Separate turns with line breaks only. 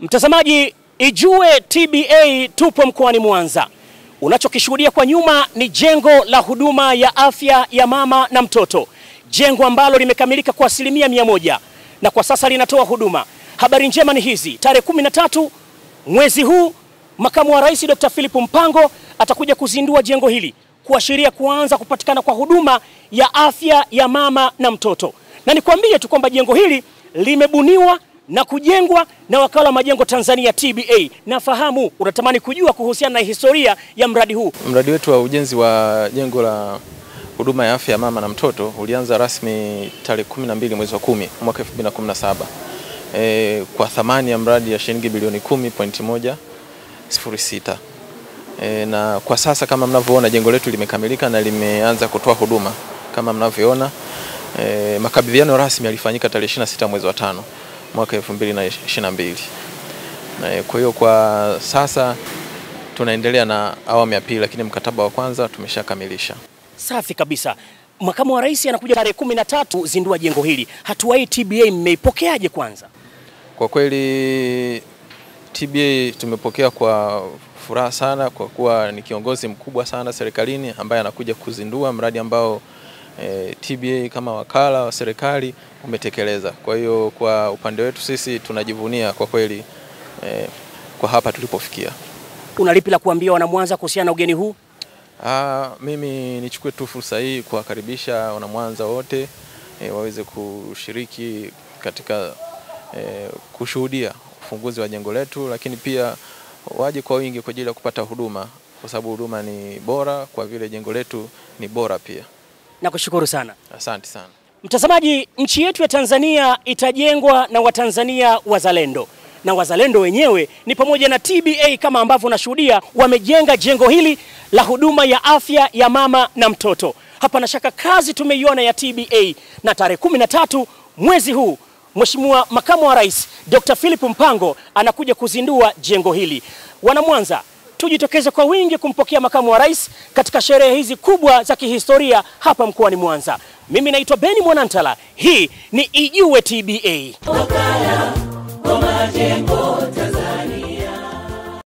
Mtazamaji, Ijue TBA tupo mkoani Mwanza. Unachokishuhudia kwa nyuma ni jengo la huduma ya afya ya mama na mtoto, jengo ambalo limekamilika kwa asilimia mia moja na kwa sasa linatoa huduma. Habari njema ni hizi, tarehe kumi na tatu mwezi huu makamu wa rais Dr. Philip Mpango atakuja kuzindua jengo hili kuashiria kuanza kupatikana kwa huduma ya afya ya mama na mtoto, na nikwambie tu kwamba jengo hili limebuniwa na kujengwa na wakala wa majengo Tanzania TBA. Nafahamu unatamani kujua kuhusiana na historia ya mradi huu.
Mradi wetu wa ujenzi wa jengo la huduma ya afya ya mama na mtoto ulianza rasmi tarehe 12 mwezi wa 10 mwaka 2017 e, kwa thamani ya mradi ya shilingi bilioni 10.106 e, na kwa sasa kama mnavyoona jengo letu limekamilika na limeanza kutoa huduma kama mnavyoona. E, makabidhiano rasmi yalifanyika tarehe 26 mwezi wa tano mwaka 2022. Na kwa hiyo kwa sasa tunaendelea na awamu ya pili, lakini mkataba wa kwanza tumeshakamilisha.
Safi kabisa. Makamu wa rais anakuja tarehe kumi na tatu zindua jengo hili. Hatua hii TBA mmeipokeaje? Kwanza
Kwa kweli TBA tumepokea kwa furaha sana, kwa kuwa ni kiongozi mkubwa sana serikalini ambaye anakuja kuzindua mradi ambao e, TBA kama wakala wa serikali umetekeleza. Kwa hiyo kwa upande wetu sisi tunajivunia kwa kweli e, kwa hapa tulipofikia.
una lipi la kuambia wanamwanza kuhusiana na ugeni huu?
Aa, mimi nichukue tu fursa hii kuwakaribisha wanamwanza wote e, waweze kushiriki katika e, kushuhudia ufunguzi wa jengo letu, lakini pia waje kwa wingi kwa ajili ya kupata huduma, kwa sababu huduma ni bora, kwa vile jengo letu ni bora pia.
Nakushukuru sana.
Asante sana.
Mtazamaji, nchi yetu ya Tanzania itajengwa na Watanzania wazalendo, na wazalendo wenyewe ni pamoja na TBA kama ambavyo unashuhudia, wamejenga jengo hili la huduma ya afya ya mama na mtoto. Hapana shaka kazi tumeiona ya TBA, na tarehe kumi na tatu mwezi huu Mheshimiwa Makamu wa Rais Dr. Philip Mpango anakuja kuzindua jengo hili. Wanamwanza, tujitokeze kwa wingi kumpokea makamu wa rais katika sherehe hizi kubwa za kihistoria hapa mkoani Mwanza. Mimi naitwa Beni Mwanantala, hii ni Ijue TBA.
Wakala